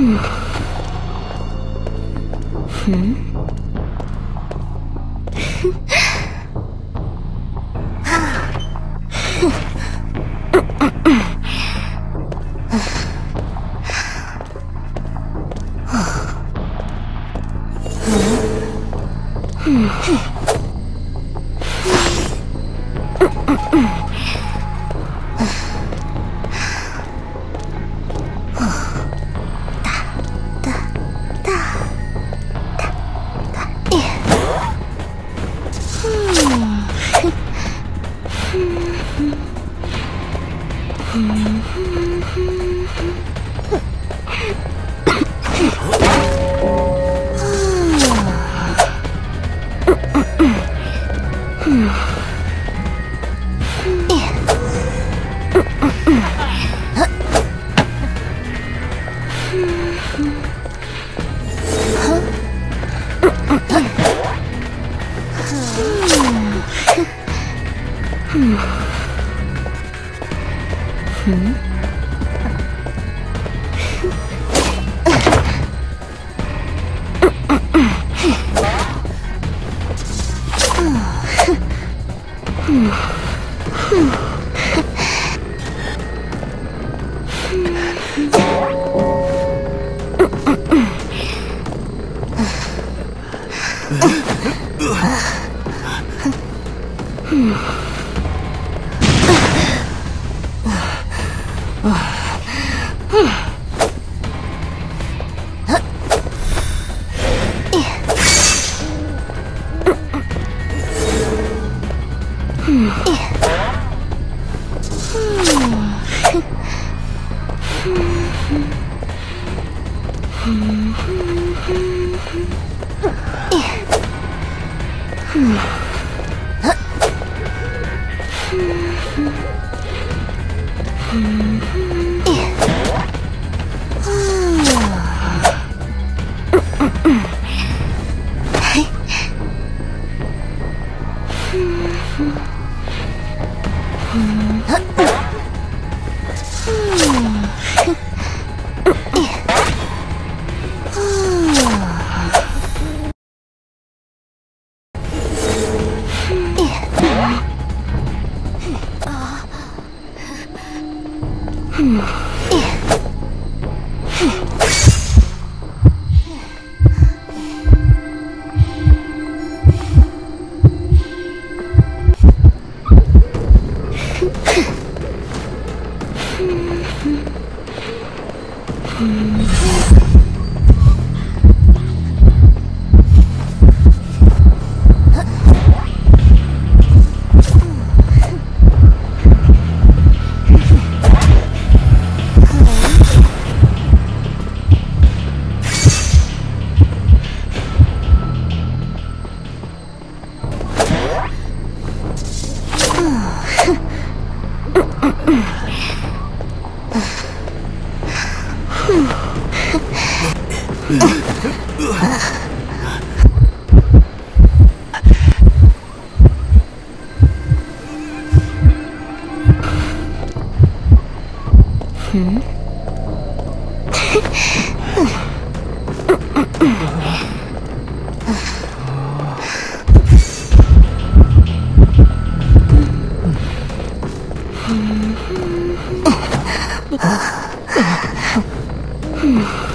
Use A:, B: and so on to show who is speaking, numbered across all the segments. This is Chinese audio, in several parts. A: 嗯，嗯，哼，啊，哼，嗯嗯嗯，嗯，嗯哼，嗯嗯嗯。Hmm. 嗯，嗯，哼，嗯，嗯，嗯，嗯。去嗯。Hmm.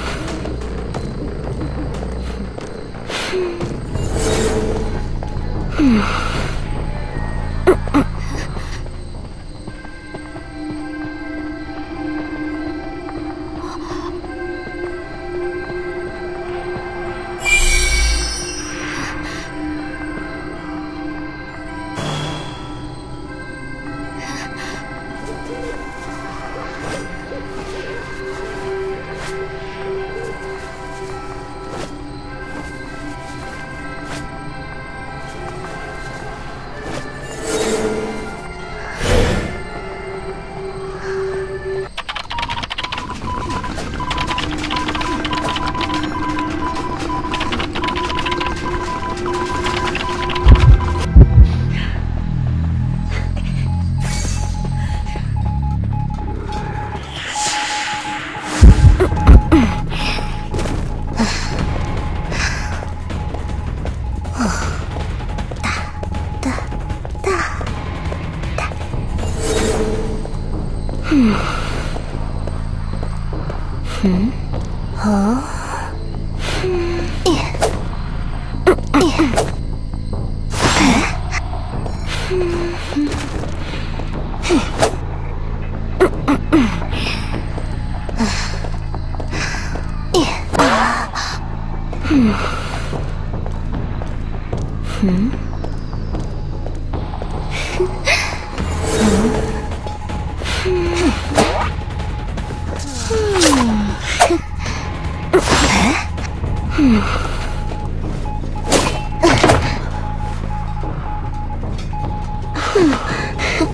A: Hmm.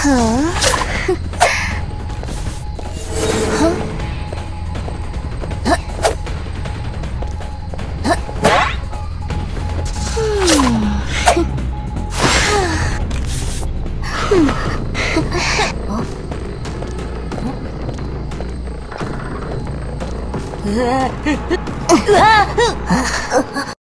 A: はわ